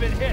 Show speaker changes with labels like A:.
A: been hit.